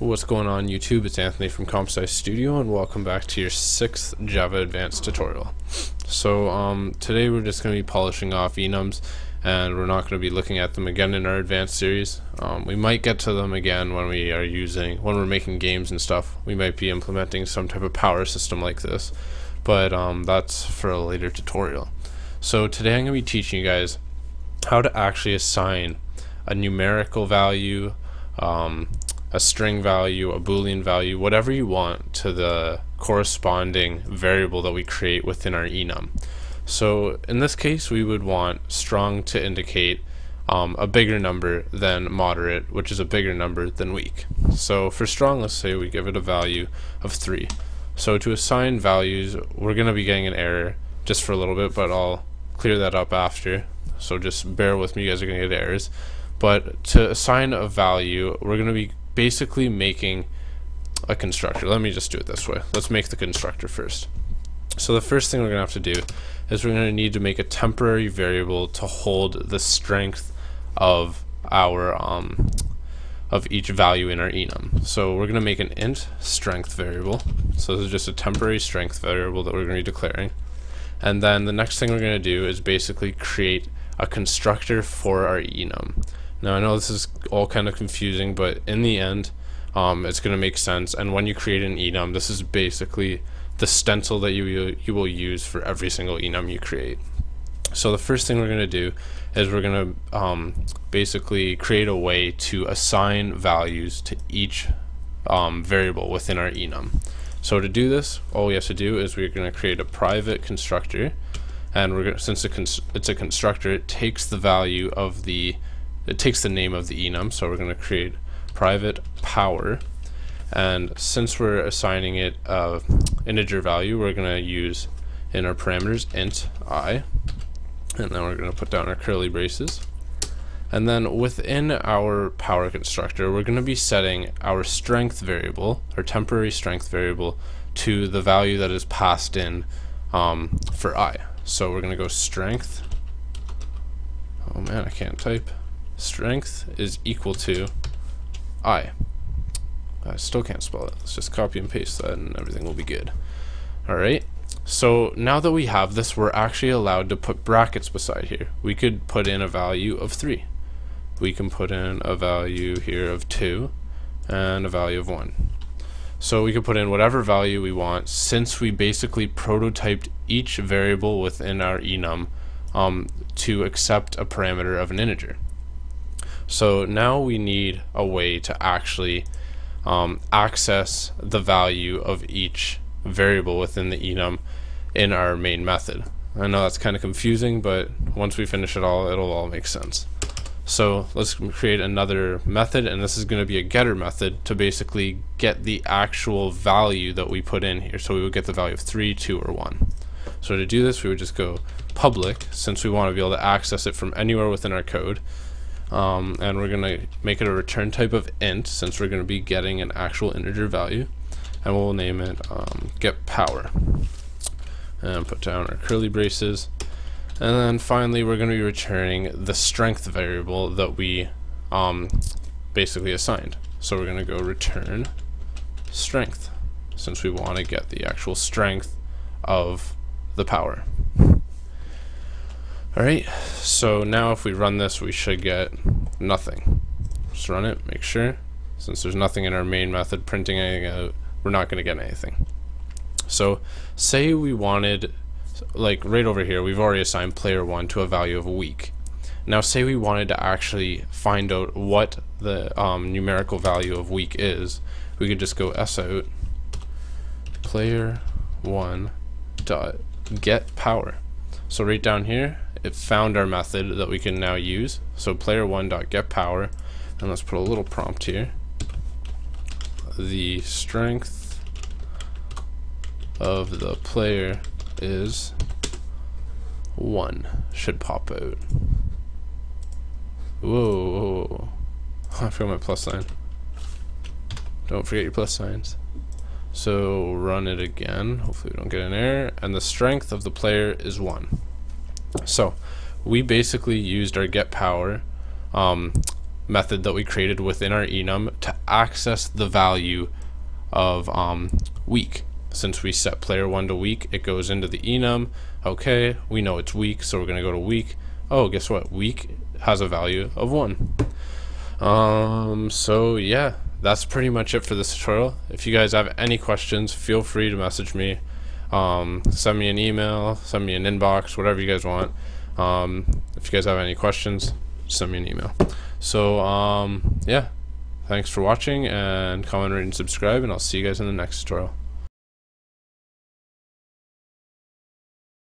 What's going on YouTube? It's Anthony from CompSci Studio and welcome back to your sixth Java Advanced tutorial. So um, today we're just going to be polishing off enums and we're not going to be looking at them again in our advanced series. Um, we might get to them again when we are using, when we're making games and stuff. We might be implementing some type of power system like this, but um, that's for a later tutorial. So today I'm going to be teaching you guys how to actually assign a numerical value, um, a string value, a boolean value, whatever you want to the corresponding variable that we create within our enum. So in this case we would want strong to indicate um, a bigger number than moderate, which is a bigger number than weak. So for strong, let's say we give it a value of 3. So to assign values, we're going to be getting an error just for a little bit, but I'll clear that up after. So just bear with me, you guys are going to get errors. But to assign a value, we're going to be basically making a constructor. Let me just do it this way. Let's make the constructor first. So the first thing we're going to have to do is we're going to need to make a temporary variable to hold the strength of our um, of each value in our enum. So we're going to make an int strength variable. So this is just a temporary strength variable that we're going to be declaring. And then the next thing we're going to do is basically create a constructor for our enum. Now I know this is all kind of confusing, but in the end, um, it's going to make sense. And when you create an enum, this is basically the stencil that you you will use for every single enum you create. So the first thing we're going to do is we're going to um, basically create a way to assign values to each um, variable within our enum. So to do this, all we have to do is we're going to create a private constructor, and we're gonna, since it's a constructor, it takes the value of the it takes the name of the enum so we're going to create private power. And since we're assigning it a integer value we're going to use in our parameters int i and then we're going to put down our curly braces. And then within our power constructor we're going to be setting our strength variable our temporary strength variable to the value that is passed in um, for i. So we're going to go strength. Oh man I can't type strength is equal to I. I still can't spell it. Let's just copy and paste that and everything will be good. Alright, so now that we have this, we're actually allowed to put brackets beside here. We could put in a value of 3. We can put in a value here of 2 and a value of 1. So we could put in whatever value we want since we basically prototyped each variable within our enum um, to accept a parameter of an integer. So now we need a way to actually um, access the value of each variable within the enum in our main method. I know that's kind of confusing, but once we finish it all, it'll all make sense. So let's create another method, and this is going to be a getter method to basically get the actual value that we put in here. So we would get the value of 3, 2, or 1. So to do this, we would just go public, since we want to be able to access it from anywhere within our code um, and we're gonna make it a return type of int since we're gonna be getting an actual integer value. And we'll name it um, get power. And put down our curly braces. And then finally we're going to be returning the strength variable that we um, basically assigned. So we're going to go return strength since we want to get the actual strength of the power Alright, so now if we run this, we should get nothing. Just run it, make sure. Since there's nothing in our main method printing anything out, we're not going to get anything. So say we wanted, like right over here, we've already assigned player 1 to a value of weak. Now say we wanted to actually find out what the um, numerical value of weak is, we could just go s out player 1 dot get power. So right down here, it found our method that we can now use. So player1 dot get power, and let's put a little prompt here. The strength of the player is one should pop out. Whoa, whoa, whoa. I forgot my plus sign. Don't forget your plus signs. So run it again. Hopefully we don't get an error. And the strength of the player is 1. So we basically used our get power um, method that we created within our enum to access the value of um, weak. Since we set player one to weak, it goes into the enum. Okay, we know it's weak, so we're gonna go to weak. Oh, guess what? Weak has a value of one. Um, so yeah, that's pretty much it for this tutorial. If you guys have any questions, feel free to message me. Um, send me an email, send me an inbox, whatever you guys want. Um, if you guys have any questions, send me an email. So um, yeah, thanks for watching and comment, rate, and subscribe, and I'll see you guys in the next tutorial.